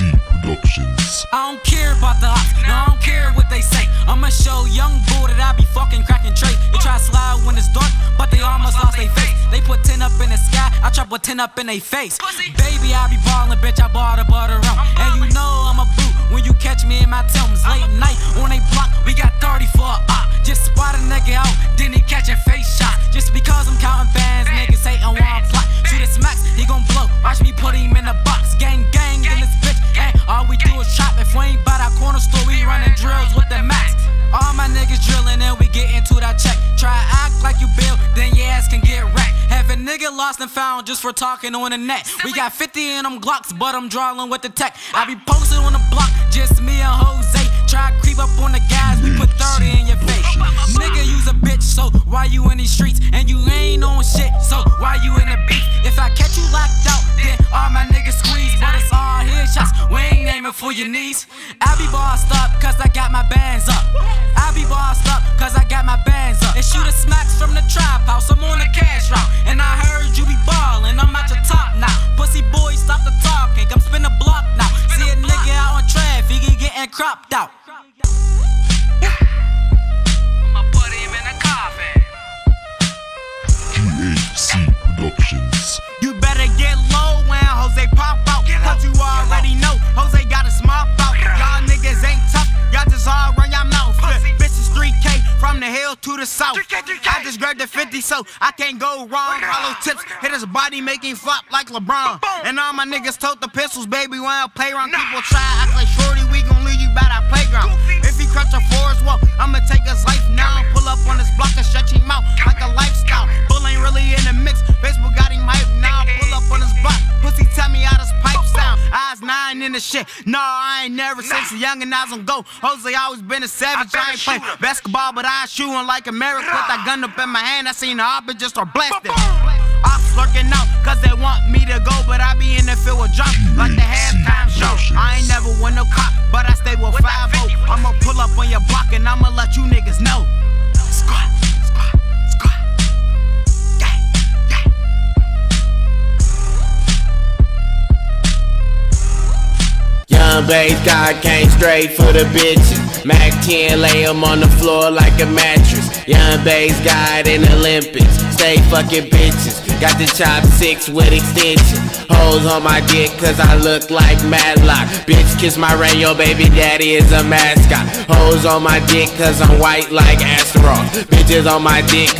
I don't care about the ops, no, I don't care what they say. I'ma show young bull that I be fucking cracking trays. They try to slide when it's dark, but they almost lost their face. They put 10 up in the sky, I try to put 10 up in their face. Baby, I be ballin', bitch, I bought a butter rum. And you know I'm a boot when you catch me in my Timbs. Late night store, we running drills with the max. All my niggas drillin' and we get into that check. Try act like you bill, then your ass can get wrecked. Have a nigga lost and found just for talking on the net. We got 50 in them Glocks, but I'm drawing with the tech. I be posted on the block, just me and Jose. Try creep up on the guys, we put 30 for your knees. I be bossed up, cause I got my bands up. I be bossed up, cause I got my bands up. And shoot a smacks from the trap house, I'm on the cash route. And I heard you be ballin', I'm at your top now. Pussy boy, stop the talking, come spin the block now. See a nigga out on traffic, he gettin' cropped out. South. I just grabbed the 50 so I can't go wrong. Follow tips, hit his body making flop like LeBron. And all my niggas tote the pistols, baby, when I play around, people try act like shorty, we gon' leave you by that playground. In the shit. No, I ain't never since a young and I was on go. Jose always been a savage. I, ain't play basketball, but I shootin' like America. Put that gun up in my hand, I seen the opposite just start blasting. Ops lurking out, cause they want me to go, but I be in the field with drunk like the halftime show. I ain't never win no cop, but I stay with 5 I'ma Bass guy came straight for the bitches. Mac 10 lay 'em on the floor like a mattress. Young bass guy in Olympics. Stay fucking bitches. Got the chop six with extension. Hoes on my dick cause I look like Madlock. Bitch kiss my ring, your baby daddy is a mascot. Hoes on my dick cause I'm white like Astaroth. Bitches on my dick